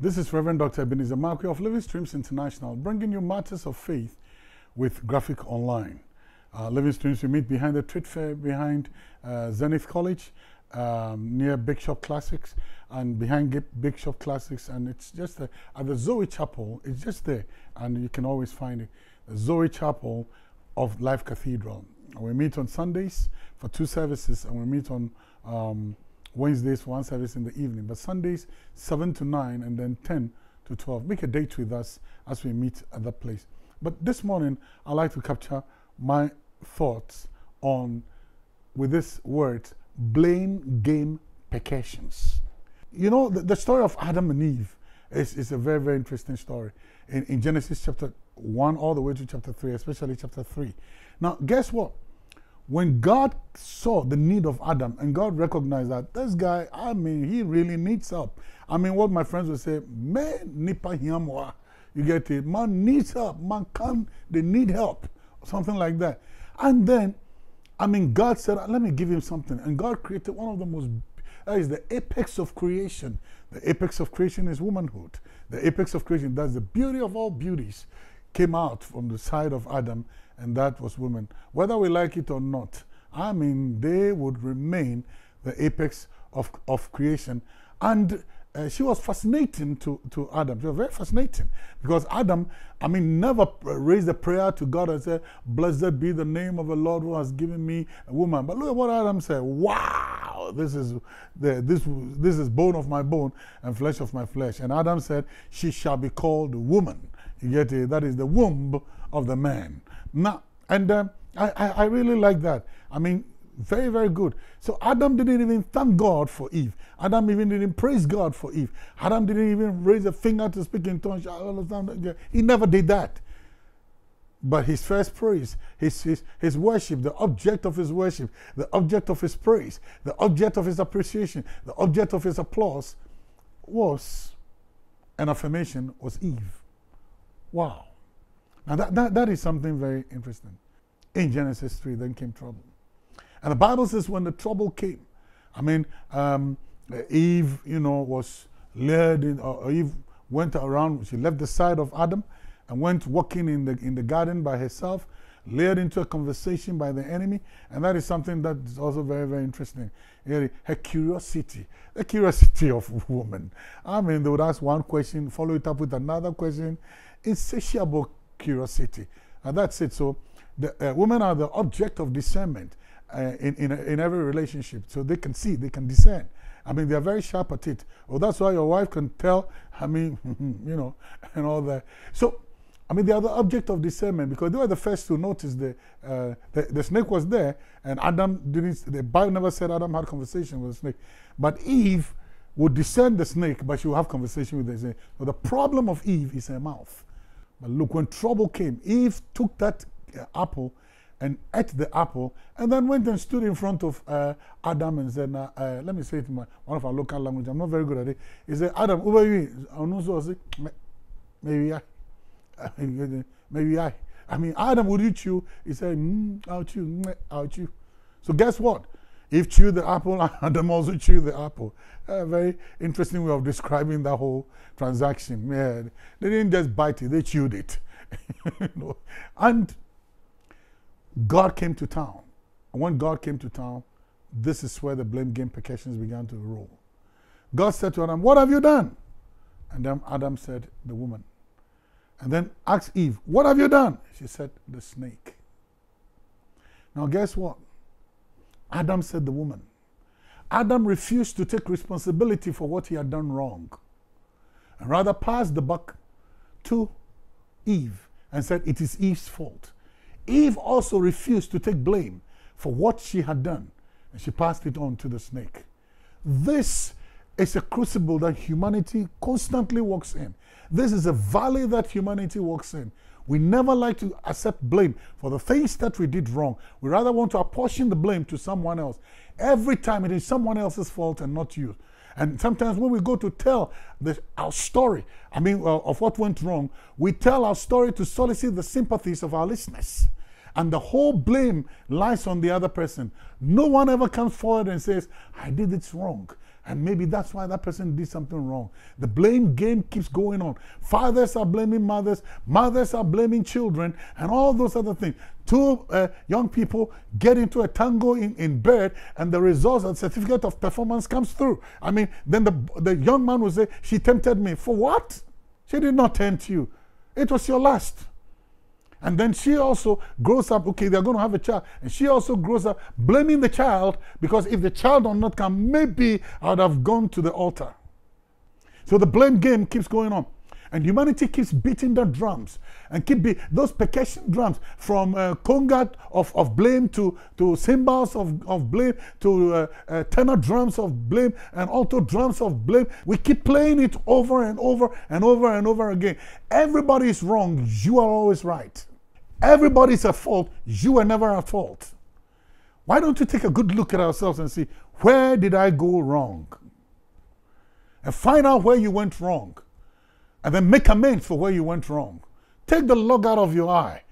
this is Reverend Dr. Ebenezer Markwei of Living Streams International, bringing you matters of faith with Graphic Online. Uh, Living Streams, we meet behind the trade fair, behind uh, Zenith College, um, near Big Shop Classics, and behind Big Shop Classics. And it's just at the Zoe Chapel, it's just there, and you can always find it. The Zoe Chapel of Life Cathedral. And we meet on Sundays for two services, and we meet on um, Wednesdays for one service in the evening, but Sundays 7 to 9 and then 10 to 12. Make a date with us as we meet at that place. But this morning, I'd like to capture my thoughts on, with this word, blame game percussions. You know, the, the story of Adam and Eve is, is a very, very interesting story in, in Genesis chapter 1 all the way to chapter 3, especially chapter 3. Now, guess what? When God saw the need of Adam and God recognized that this guy, I mean, he really needs help. I mean, what my friends would say, man, nipa hiamwa. You get it? Man needs help. Man can, they need help. Something like that. And then, I mean, God said, uh, let me give him something. And God created one of the most, that is the apex of creation. The apex of creation is womanhood. The apex of creation, that's the beauty of all beauties, came out from the side of Adam and that was women. Whether we like it or not, I mean, they would remain the apex of, of creation. And uh, she was fascinating to, to Adam. She was very fascinating because Adam, I mean, never raised a prayer to God and said, Blessed be the name of the Lord who has given me a woman. But look at what Adam said. Wow, this is, the, this, this is bone of my bone and flesh of my flesh. And Adam said, She shall be called woman. You get it? That is the womb of the man. Now, and uh, I, I, I really like that. I mean, very, very good. So Adam didn't even thank God for Eve. Adam even didn't praise God for Eve. Adam didn't even raise a finger to speak in tongues. He never did that. But his first praise, his, his, his worship, the object of his worship, the object of his praise, the object of his appreciation, the object of his applause was an affirmation, was Eve. Wow. Now, that, that, that is something very interesting. In Genesis 3, then came trouble. And the Bible says when the trouble came, I mean, um, Eve, you know, was led, in, or Eve went around, she left the side of Adam and went walking in the, in the garden by herself, led into a conversation by the enemy. And that is something that is also very, very interesting. Her curiosity, the curiosity of woman. I mean, they would ask one question, follow it up with another question. Insatiable curiosity. And that's it. So the uh, women are the object of discernment uh, in, in, in every relationship. So they can see, they can discern. I mean, they're very sharp at it. Well, that's why your wife can tell, I mean, you know, and all that. So, I mean, they are the object of discernment because they were the first to notice the, uh, the, the, snake was there and Adam didn't, the Bible never said Adam had conversation with the snake. But Eve would discern the snake, but she would have conversation with the snake. So the problem of Eve is her mouth. But look, when trouble came, Eve took that uh, apple and ate the apple and then went and stood in front of uh, Adam and said, uh, let me say it in my, one of our local language, I'm not very good at it. He said, Adam, who are you? Maybe I. Maybe I. I mean, Adam, would you chew? He said, mm, I'll chew, I'll chew. So guess what? Eve chewed the apple, Adam also chewed the apple. A very interesting way of describing that whole transaction. Yeah, they didn't just bite it, they chewed it. And God came to town. And when God came to town, this is where the blame game percussions began to roll. God said to Adam, What have you done? And then Adam said, The woman. And then asked Eve, What have you done? She said, The snake. Now, guess what? Adam said the woman. Adam refused to take responsibility for what he had done wrong and rather passed the buck to Eve and said it is Eve's fault. Eve also refused to take blame for what she had done and she passed it on to the snake. This is a crucible that humanity constantly walks in. This is a valley that humanity walks in. We never like to accept blame for the things that we did wrong. We rather want to apportion the blame to someone else. Every time it is someone else's fault and not you. And sometimes when we go to tell the, our story, I mean, uh, of what went wrong, we tell our story to solicit the sympathies of our listeners. And the whole blame lies on the other person. No one ever comes forward and says, I did it wrong. And maybe that's why that person did something wrong. The blame game keeps going on. Fathers are blaming mothers, mothers are blaming children, and all those other things. Two uh, young people get into a tango in, in bed, and the results and certificate of performance comes through. I mean, then the, the young man will say, She tempted me. For what? She did not tempt you, it was your lust. And then she also grows up, okay, they're going to have a child. And she also grows up blaming the child because if the child did not come, maybe I would have gone to the altar. So the blame game keeps going on. And humanity keeps beating the drums and keep be, those percussion drums from uh, conga of, of blame to, to cymbals of, of blame to uh, uh, tenor drums of blame and alto drums of blame. We keep playing it over and over and over and over again. Everybody is wrong. You are always right. Everybody's at fault. You are never at fault. Why don't you take a good look at ourselves and see where did I go wrong? And find out where you went wrong. And then make amends for where you went wrong. Take the log out of your eye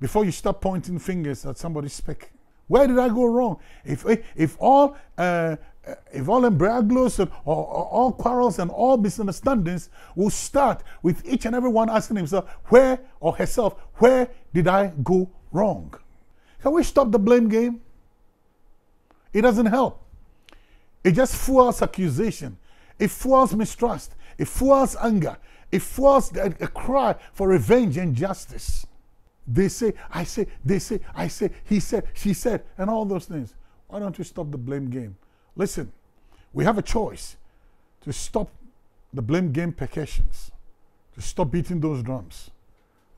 before you start pointing fingers at somebody's speck. Where did I go wrong? If, if all uh, if all imbroglios and or, all quarrels and all misunderstandings will start with each and every one asking himself, where or herself, where did I go wrong? Can we stop the blame game? It doesn't help. It just fuels accusation. It fuels mistrust. It fuels anger. It fuels a, a cry for revenge and justice. They say, I say, they say, I say, he said, she said, and all those things. Why don't we stop the blame game? Listen, we have a choice to stop the blame game percussions, to stop beating those drums,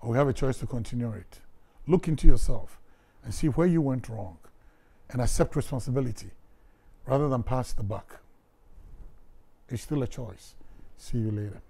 or we have a choice to continue it. Look into yourself and see where you went wrong and accept responsibility rather than pass the buck. It's still a choice. See you later.